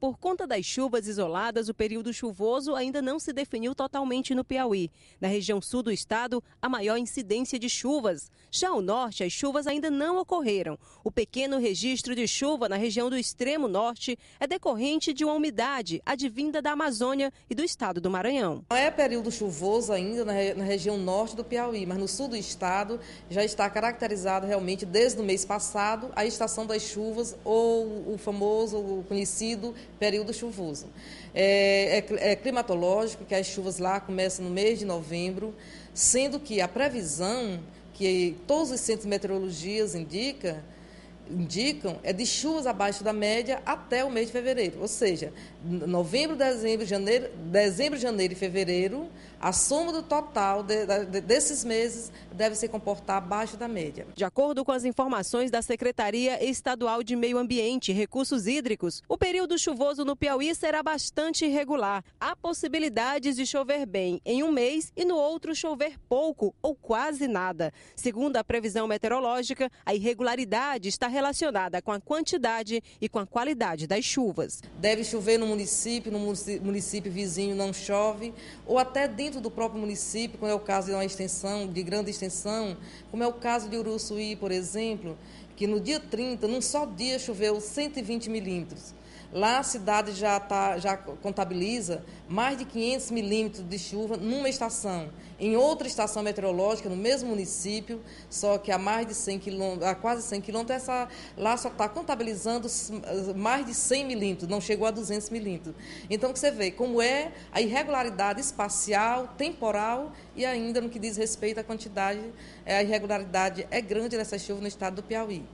Por conta das chuvas isoladas, o período chuvoso ainda não se definiu totalmente no Piauí. Na região sul do estado, a maior incidência de chuvas. Já ao norte, as chuvas ainda não ocorreram. O pequeno registro de chuva na região do extremo norte é decorrente de uma umidade advinda da Amazônia e do estado do Maranhão. Não é período chuvoso ainda na, região norte do Piauí, mas no sul do estado já está caracterizado realmente desde o mês passado a estação das chuvas ou o famoso, o conhecido período chuvoso. É, é, é climatológico que as chuvas lá começam no mês de novembro, sendo que a previsão que todos os centros de meteorologia indica indicam é de chuvas abaixo da média até o mês de fevereiro. Ou seja, novembro, dezembro, janeiro, dezembro, janeiro e fevereiro, a soma do total de, de, desses meses deve se comportar abaixo da média. De acordo com as informações da Secretaria Estadual de Meio Ambiente e Recursos Hídricos, o período chuvoso no Piauí será bastante irregular. Há possibilidades de chover bem em um mês e no outro chover pouco ou quase nada. Segundo a previsão meteorológica, a irregularidade está relacionada com a quantidade e com a qualidade das chuvas. Deve chover no município, no município vizinho não chove, ou até dentro do próprio município, como é o caso de uma extensão, de grande extensão, como é o caso de Uruçuí, por exemplo, que no dia 30, num só dia, choveu 120 milímetros. Lá a cidade já, tá, já contabiliza mais de 500 milímetros de chuva numa estação. Em outra estação meteorológica, no mesmo município, só que a mais de 100 quilômetros, a quase 100 quilômetros, essa, lá só está contabilizando mais de 100 milímetros, não chegou a 200 milímetros. Então, você vê como é a irregularidade espacial, temporal e ainda no que diz respeito à quantidade, é, a irregularidade é grande dessa chuva no estado do Piauí.